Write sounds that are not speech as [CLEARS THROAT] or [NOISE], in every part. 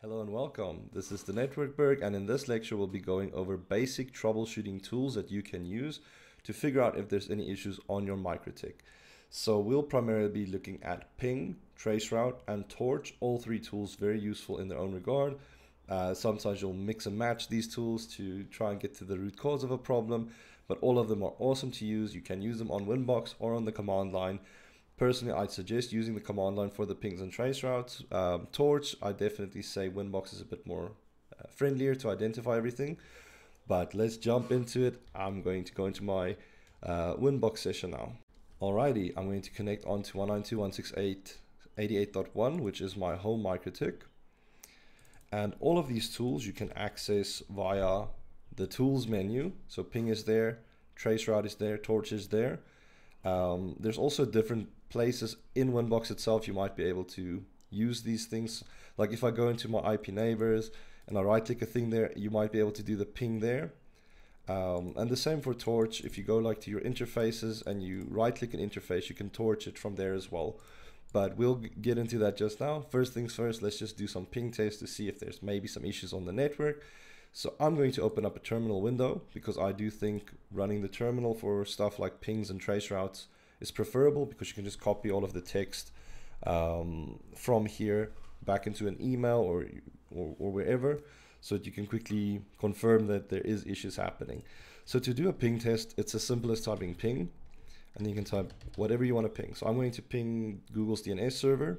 Hello and welcome. This is the Network Berg, and in this lecture, we'll be going over basic troubleshooting tools that you can use to figure out if there's any issues on your MikroTik. So we'll primarily be looking at ping, traceroute, and torch, all three tools very useful in their own regard. Uh, sometimes you'll mix and match these tools to try and get to the root cause of a problem, but all of them are awesome to use. You can use them on Winbox or on the command line. Personally, I'd suggest using the command line for the pings and trace routes. Um, Torch, I definitely say Winbox is a bit more uh, friendlier to identify everything. But let's jump into it. I'm going to go into my uh, Winbox session now. Alrighty, I'm going to connect on to 192.168.88.1, which is my home MikroTik. And all of these tools you can access via the tools menu. So ping is there, traceroute is there, torch is there. Um, there's also different places in Winbox itself you might be able to use these things. Like if I go into my IP neighbors and I right click a thing there, you might be able to do the ping there. Um, and the same for torch. If you go like to your interfaces and you right click an interface, you can torch it from there as well. But we'll get into that just now. First things first, let's just do some ping tests to see if there's maybe some issues on the network. So I'm going to open up a terminal window because I do think running the terminal for stuff like pings and trace routes is preferable because you can just copy all of the text um, from here back into an email or, or, or wherever so that you can quickly confirm that there is issues happening. So to do a ping test, it's as simple as typing ping and you can type whatever you want to ping. So I'm going to ping Google's DNS server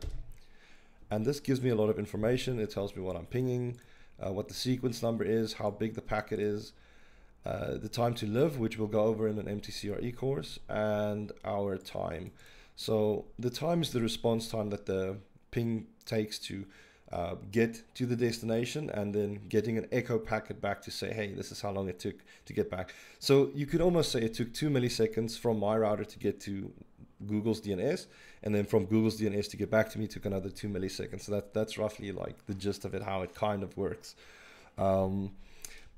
and this gives me a lot of information. It tells me what I'm pinging, uh, what the sequence number is, how big the packet is, uh, the time to live, which we'll go over in an MTCRE course, and our time. So the time is the response time that the ping takes to uh, get to the destination and then getting an echo packet back to say, hey, this is how long it took to get back. So you could almost say it took two milliseconds from my router to get to Google's DNS, and then from Google's DNS to get back to me took another two milliseconds. So that that's roughly like the gist of it, how it kind of works. Um,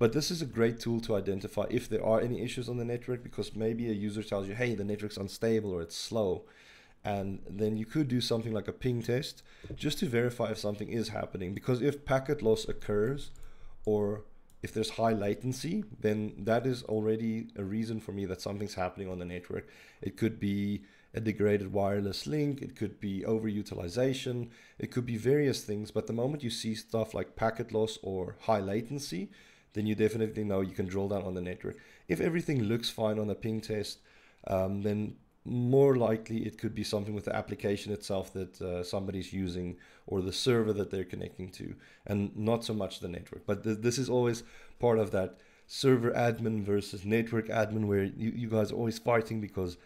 but this is a great tool to identify if there are any issues on the network because maybe a user tells you, hey, the network's unstable or it's slow. And then you could do something like a ping test just to verify if something is happening. Because if packet loss occurs or if there's high latency, then that is already a reason for me that something's happening on the network. It could be a degraded wireless link, it could be overutilization, it could be various things. But the moment you see stuff like packet loss or high latency, then you definitely know you can drill down on the network. If everything looks fine on the ping test, um, then more likely it could be something with the application itself that uh, somebody's using or the server that they're connecting to, and not so much the network. But th- this is always part of that server admin versus network admin where you, you guys are always fighting because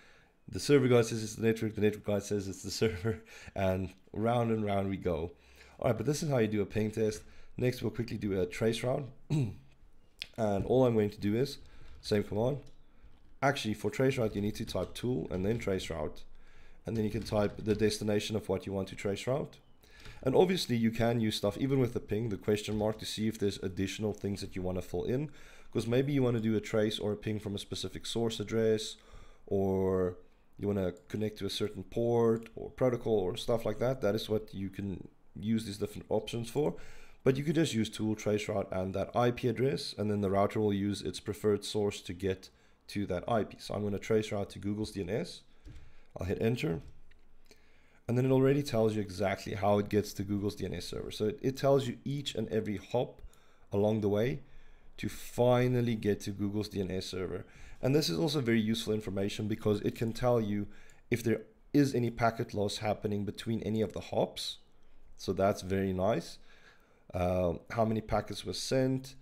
the server guy says it's the network, the network guy says it's the server, [LAUGHS] and round and round we go. All right, but this is how you do a ping test. Next, we'll quickly do a trace route. [CLEARS THROAT] And all I'm going to do is, same command. Actually, for traceroute, you need to type tool and then traceroute. And then you can type the destination of what you want to traceroute. And obviously you can use stuff, even with the ping, the question mark, to see if there's additional things that you want to fill in. Because maybe you want to do a trace or a ping from a specific source address, or you want to connect to a certain port or protocol or stuff like that. That is what you can use these different options for. But you could just use tool traceroute and that IP address, and then the router will use its preferred source to get to that IP. So I'm going to traceroute to Google's DNS. I'll hit enter. And then it already tells you exactly how it gets to Google's DNS server. So it, it tells you each and every hop along the way to finally get to Google's DNS server. And this is also very useful information because it can tell you if there is any packet loss happening between any of the hops. So that's very nice uh, how many packets were sent,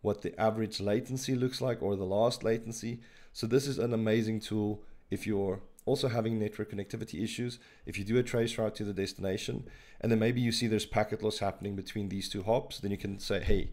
what the average latency looks like or the last latency. So this is an amazing tool if you're also having network connectivity issues, if you do a trace route to the destination, and then maybe you see there's packet loss happening between these two hops, then you can say, hey,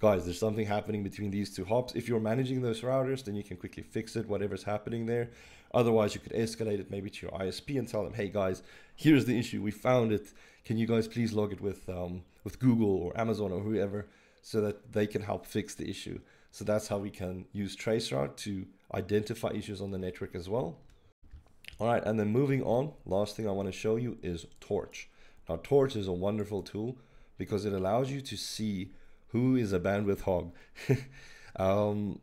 guys, there's something happening between these two hops. If you're managing those routers, then you can quickly fix it, whatever's happening there. Otherwise, you could escalate it maybe to your ISP and tell them, hey guys, here's the issue. We found it. Can you guys please log it with um, with Google or Amazon or whoever so that they can help fix the issue. So that's how we can use traceroute to identify issues on the network as well. All right, and then moving on, last thing I want to show you is Torch. Now, Torch is a wonderful tool because it allows you to see who is a bandwidth hog. [LAUGHS] um,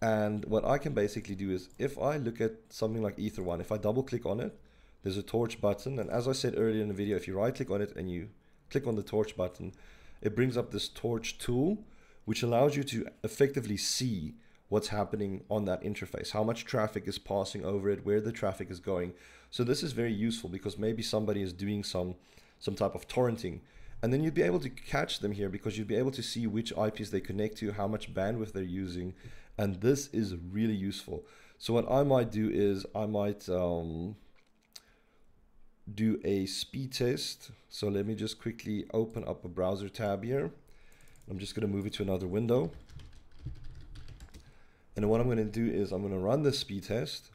and what I can basically do is if I look at something like Ether1, if I double click on it, there's a torch button. And as I said earlier in the video, if you right click on it and you click on the torch button, it brings up this torch tool, which allows you to effectively see what's happening on that interface, how much traffic is passing over it, where the traffic is going. So this is very useful because maybe somebody is doing some some type of torrenting and then you'd be able to catch them here because you'd be able to see which IPs they connect to, how much bandwidth they're using, and this is really useful. So what I might do is I might um, do a speed test. So let me just quickly open up a browser tab here. I'm just going to move it to another window. And what I'm going to do is I'm going to run the speed test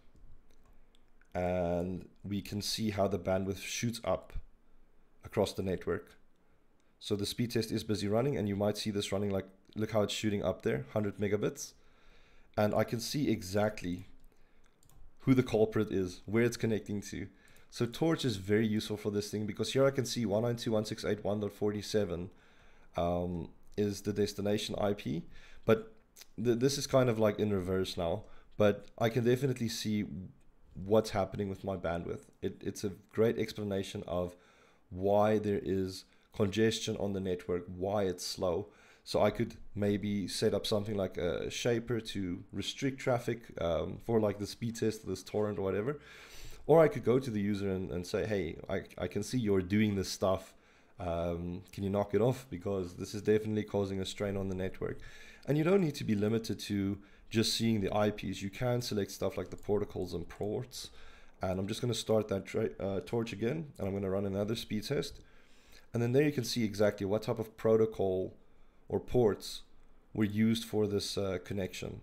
and we can see how the bandwidth shoots up across the network. So the speed test is busy running and you might see this running like, look how it's shooting up there, 100 megabits and I can see exactly who the culprit is, where it's connecting to. So Torch is very useful for this thing because here I can see 192.168.1.47 um, is the destination IP, but th this is kind of like in reverse now. But I can definitely see what's happening with my bandwidth. It, it's a great explanation of why there is congestion on the network, why it's slow, so I could maybe set up something like a shaper to restrict traffic um, for like the speed test, this torrent or whatever. Or I could go to the user and, and say, hey, I, I can see you're doing this stuff. Um, can you knock it off? Because this is definitely causing a strain on the network. And you don't need to be limited to just seeing the IPs. You can select stuff like the protocols and ports. And I'm just going to start that uh, torch again. And I'm going to run another speed test. And then there you can see exactly what type of protocol or ports were used for this uh, connection.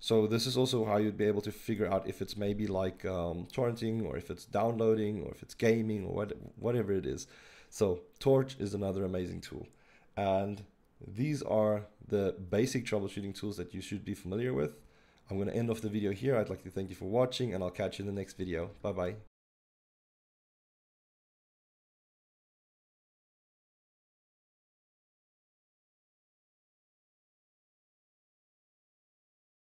So this is also how you'd be able to figure out if it's maybe like um, torrenting or if it's downloading or if it's gaming or what, whatever it is. So Torch is another amazing tool. And these are the basic troubleshooting tools that you should be familiar with. I'm going to end off the video here. I'd like to thank you for watching and I'll catch you in the next video. Bye bye.